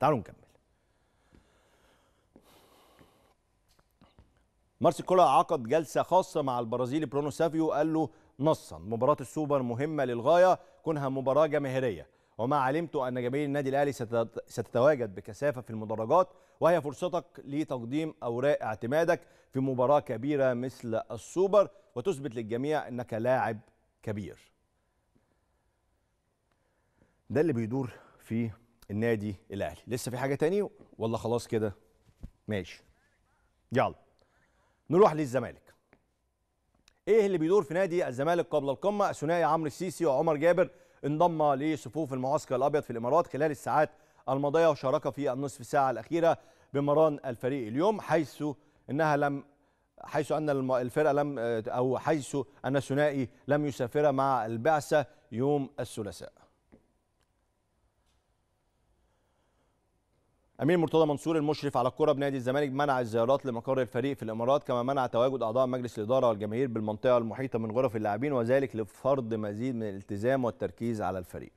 تعالوا نكمل. مارسيل كولر عقد جلسة خاصة مع البرازيلي برونو سافيو قال له نصا مباراة السوبر مهمة للغاية كونها مباراة جماهيرية. وما علمت أن جماهير النادي الأهلي ستت- ستتواجد بكثافة في المدرجات وهي فرصتك لتقديم أوراق اعتمادك في مباراة كبيرة مثل السوبر وتثبت للجميع إنك لاعب كبير. ده اللي بيدور في النادي الأهلي. لسه في حاجة تاني؟ ولا خلاص كده. ماشي. يلا. نروح للزمالك. إيه اللي بيدور في نادي الزمالك قبل القمة؟ ثنائي عمرو السيسي وعمر جابر انضم لصفوف المعسكر الأبيض في الإمارات خلال الساعات الماضية وشارك في النصف ساعه الأخيرة بمران الفريق اليوم حيث إنها لم حيث أن الفرقة لم أو حيث أن الثنائي لم يسافر مع البعثة يوم الثلاثاء. امير مرتضى منصور المشرف على الكرة بنادي الزمالك منع الزيارات لمقر الفريق في الإمارات كما منع تواجد أعضاء مجلس الإدارة والجماهير بالمنطقة المحيطة من غرف اللاعبين وذلك لفرض مزيد من الالتزام والتركيز على الفريق.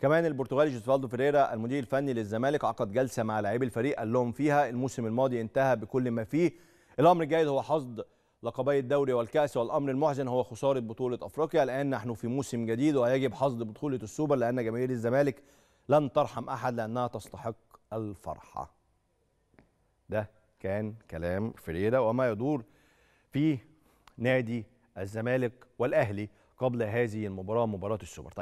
كمان البرتغالي جوزفالدو فيريرا المدير الفني للزمالك عقد جلسة مع لاعبي الفريق قال لهم فيها الموسم الماضي انتهى بكل ما فيه. الأمر الجيد هو حصد لقبي الدوري والكأس والأمر المحزن هو خسارة بطولة أفريقيا. الآن نحن في موسم جديد ويجب حصد بطولة السوبر لأن جماهير الزمالك لن ترحم أحد لأنها تستحق الفرحة. ده كان كلام فريرا وما يدور في نادي الزمالك والأهلي قبل هذه المباراة مباراة السوبر. طيب.